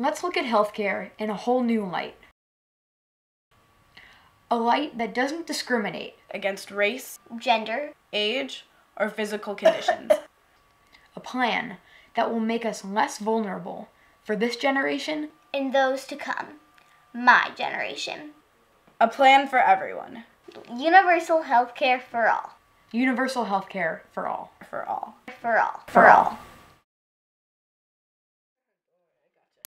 Let's look at healthcare in a whole new light. A light that doesn't discriminate against race, gender, age, or physical conditions. a plan that will make us less vulnerable for this generation and those to come. My generation. A plan for everyone. Universal healthcare for all. Universal health care for all. For all. For all. For all.